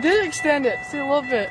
They did extend it, see a little bit.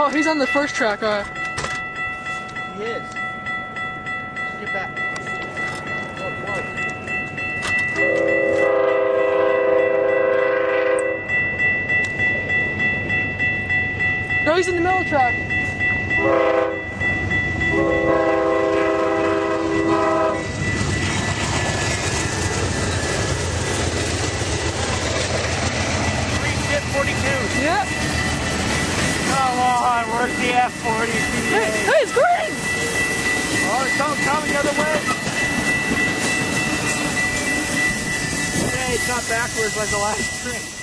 Oh, he's on the first track, alright. He is. Get back. Look. No, he's in the middle track. Three shit 42. Yeah. On, where's the F40 Hey, hey, it's green! Oh, it's don't come the other way. Hey, it's not backwards like the last train.